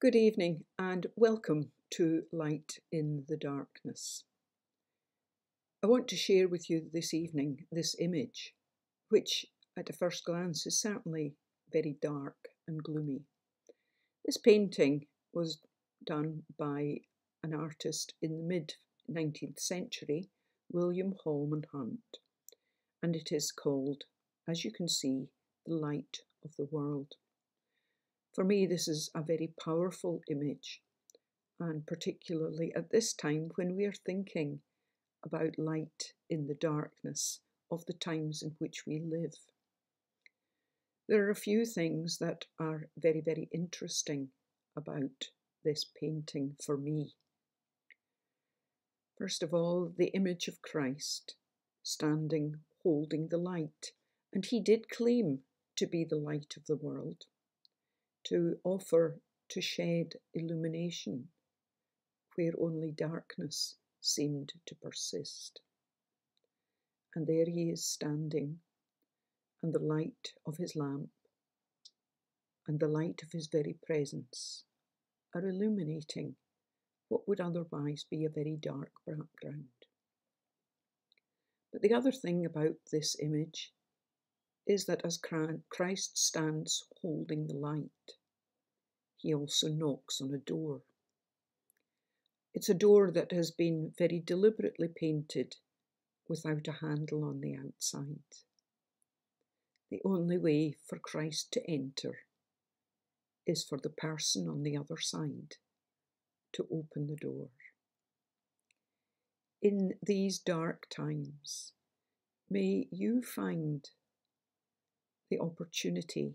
Good evening and welcome to Light in the Darkness. I want to share with you this evening this image, which at a first glance is certainly very dark and gloomy. This painting was done by an artist in the mid 19th century, William Holman Hunt, and it is called, as you can see, The Light of the World. For me, this is a very powerful image, and particularly at this time when we are thinking about light in the darkness of the times in which we live. There are a few things that are very, very interesting about this painting for me. First of all, the image of Christ standing holding the light, and he did claim to be the light of the world, to offer to shed illumination where only darkness seemed to persist. And there he is standing, and the light of his lamp and the light of his very presence are illuminating what would otherwise be a very dark background. But the other thing about this image is that as Christ stands holding the light, he also knocks on a door. It's a door that has been very deliberately painted without a handle on the outside. The only way for Christ to enter is for the person on the other side to open the door. In these dark times, may you find the opportunity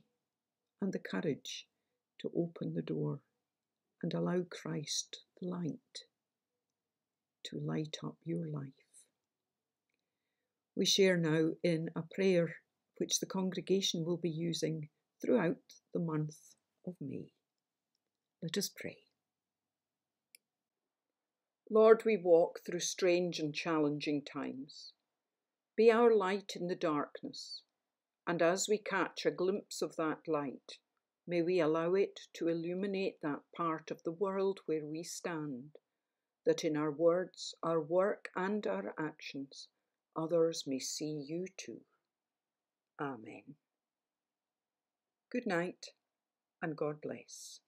and the courage to open the door and allow Christ the light to light up your life. We share now in a prayer which the congregation will be using throughout the month of May. Let us pray. Lord, we walk through strange and challenging times. Be our light in the darkness, and as we catch a glimpse of that light, may we allow it to illuminate that part of the world where we stand that in our words, our work, and our actions, others may see you too. Amen. Good night, and God bless.